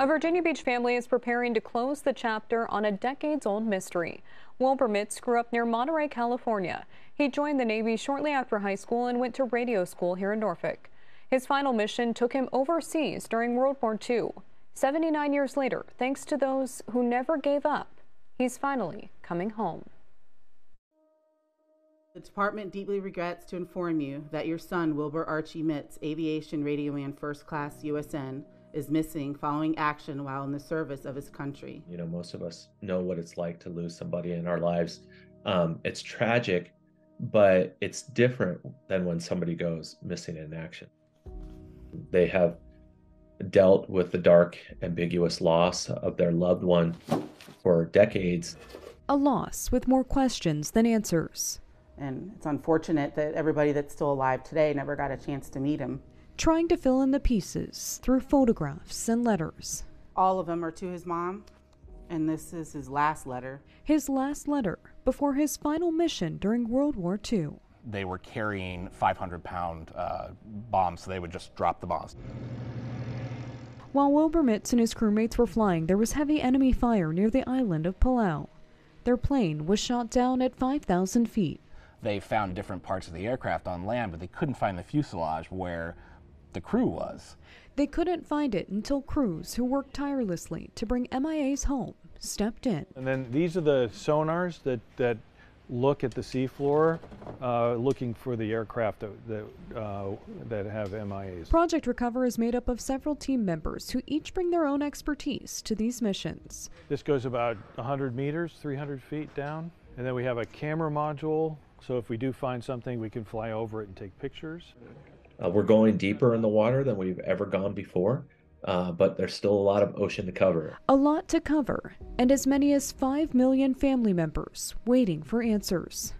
A Virginia Beach family is preparing to close the chapter on a decades-old mystery. Wilbur Mitts grew up near Monterey, California. He joined the Navy shortly after high school and went to radio school here in Norfolk. His final mission took him overseas during World War II. 79 years later, thanks to those who never gave up, he's finally coming home. The department deeply regrets to inform you that your son, Wilbur Archie Mitts, Aviation Radio Radioman First Class USN, is missing following action while in the service of his country. You know, most of us know what it's like to lose somebody in our lives. Um, it's tragic, but it's different than when somebody goes missing in action. They have dealt with the dark, ambiguous loss of their loved one for decades. A loss with more questions than answers. And it's unfortunate that everybody that's still alive today never got a chance to meet him trying to fill in the pieces through photographs and letters. All of them are to his mom, and this is his last letter. His last letter before his final mission during World War II. They were carrying 500 pound uh, bombs, so they would just drop the bombs. While Wilbur Mitts and his crewmates were flying, there was heavy enemy fire near the island of Palau. Their plane was shot down at 5,000 feet. They found different parts of the aircraft on land, but they couldn't find the fuselage where the crew was. They couldn't find it until crews who worked tirelessly to bring MIAs home stepped in. And then these are the sonars that, that look at the seafloor, uh, looking for the aircraft that, that, uh, that have MIAs. Project Recover is made up of several team members who each bring their own expertise to these missions. This goes about 100 meters, 300 feet down. And then we have a camera module, so if we do find something, we can fly over it and take pictures. Uh, we're going deeper in the water than we've ever gone before, uh, but there's still a lot of ocean to cover. A lot to cover, and as many as 5 million family members waiting for answers.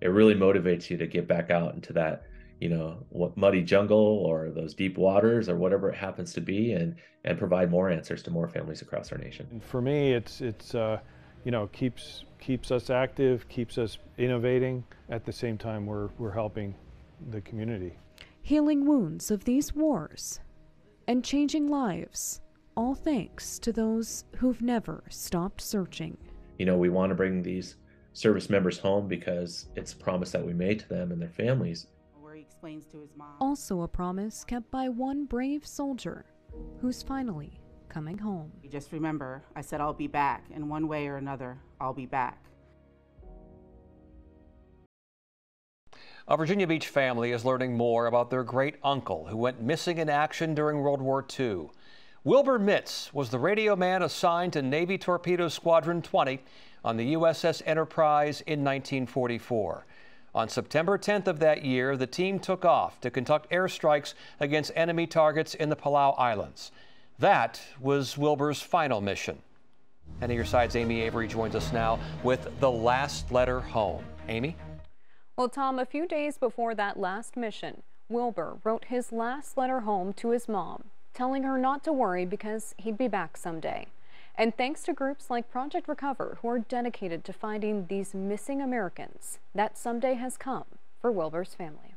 It really motivates you to get back out into that, you know, what muddy jungle or those deep waters or whatever it happens to be and, and provide more answers to more families across our nation. And for me, it's, it's uh, you know, keeps, keeps us active, keeps us innovating. At the same time, we're, we're helping the community healing wounds of these wars, and changing lives, all thanks to those who've never stopped searching. You know, we want to bring these service members home because it's a promise that we made to them and their families. Where he explains to his mom. Also, a promise kept by one brave soldier who's finally coming home. Just remember, I said I'll be back. In one way or another, I'll be back. A Virginia Beach family is learning more about their great uncle who went missing in action during World War II. Wilbur Mitts was the radio man assigned to Navy Torpedo Squadron 20 on the USS Enterprise in 1944. On September 10th of that year, the team took off to conduct airstrikes against enemy targets in the Palau Islands. That was Wilbur's final mission. And your side's Amy Avery joins us now with the last letter home. Amy? Well, Tom, a few days before that last mission, Wilbur wrote his last letter home to his mom, telling her not to worry because he'd be back someday. And thanks to groups like Project Recover, who are dedicated to finding these missing Americans, that someday has come for Wilbur's family.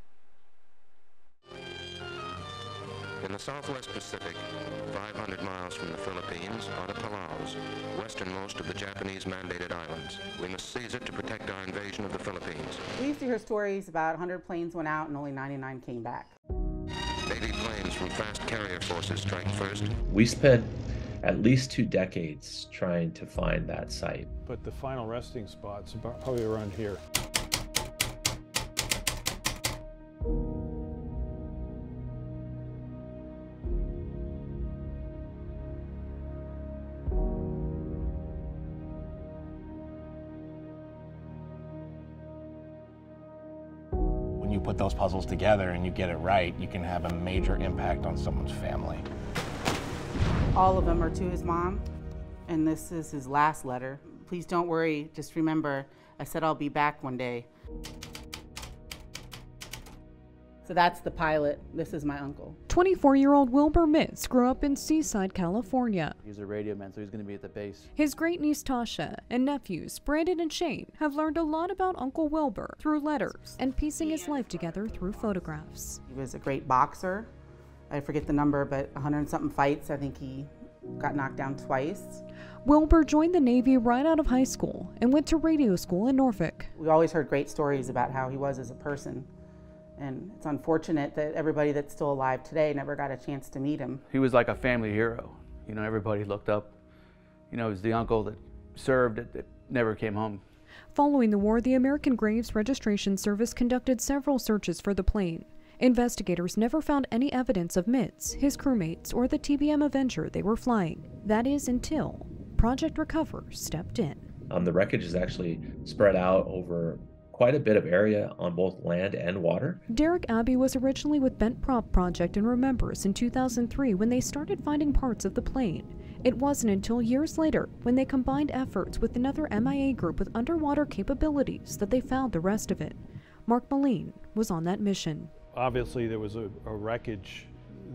In the southwest Pacific, 500 miles from the Philippines, are the Palaus, westernmost of the Japanese-mandated islands. We must seize it to protect our invasion of the Philippines. We used to hear stories about 100 planes went out and only 99 came back. Navy planes from fast carrier forces strike first. We spent at least two decades trying to find that site. But the final resting spot's probably around here. Put those puzzles together and you get it right, you can have a major impact on someone's family. All of them are to his mom, and this is his last letter. Please don't worry, just remember, I said I'll be back one day. So that's the pilot. This is my uncle. 24 year old Wilbur Mitts grew up in Seaside, California. He's a radio man, so he's going to be at the base. His great niece Tasha and nephews Brandon and Shane have learned a lot about Uncle Wilbur through letters and piecing his life together through photographs. He was a great boxer. I forget the number, but 100 something fights I think he got knocked down twice. Wilbur joined the Navy right out of high school and went to radio school in Norfolk. We always heard great stories about how he was as a person. And it's unfortunate that everybody that's still alive today never got a chance to meet him. He was like a family hero. You know, everybody looked up. You know, he was the uncle that served that, that never came home. Following the war, the American Graves Registration Service conducted several searches for the plane. Investigators never found any evidence of Mitts, his crewmates, or the TBM Avenger they were flying. That is until Project Recover stepped in. Um, the wreckage is actually spread out over quite a bit of area on both land and water. Derek Abbey was originally with Bent Prop Project and remembers in 2003 when they started finding parts of the plane. It wasn't until years later, when they combined efforts with another MIA group with underwater capabilities, that they found the rest of it. Mark Moline was on that mission. Obviously, there was a, a wreckage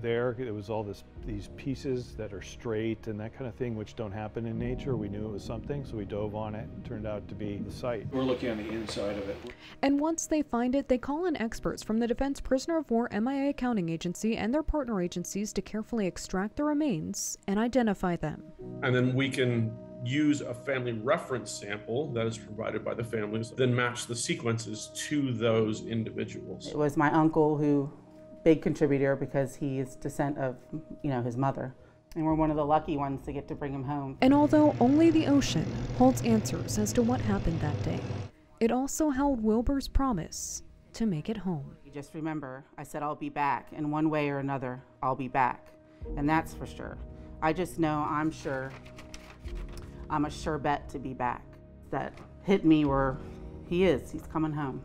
there. There was all this, these pieces that are straight and that kind of thing, which don't happen in nature. We knew it was something, so we dove on it. It turned out to be the site. We're looking on the inside of it. And once they find it, they call in experts from the Defense Prisoner of War MIA Accounting Agency and their partner agencies to carefully extract the remains and identify them. And then we can use a family reference sample that is provided by the families, then match the sequences to those individuals. It was my uncle who big contributor because he's descent of, you know, his mother. And we're one of the lucky ones to get to bring him home. And although only the ocean holds answers as to what happened that day, it also held Wilbur's promise to make it home. You just remember, I said I'll be back. In one way or another, I'll be back. And that's for sure. I just know I'm sure, I'm a sure bet to be back. That hit me where he is, he's coming home.